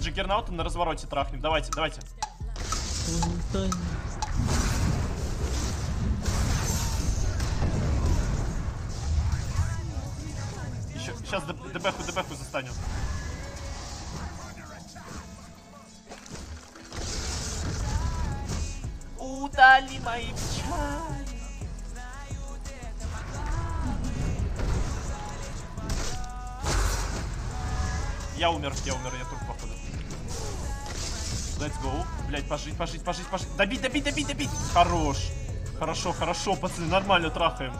Джиггернаутом на развороте трахнем. Давайте, давайте. Еще, сейчас ДБху, ДБху застанем. Удали мои печали. Я умер, я умер, я труп, походу. Let's go. Блять, пожить, пожить, пожить, пожить. Добить, добить, добить, добить. Хорош. Хорошо, хорошо, пацаны, нормально трахаем.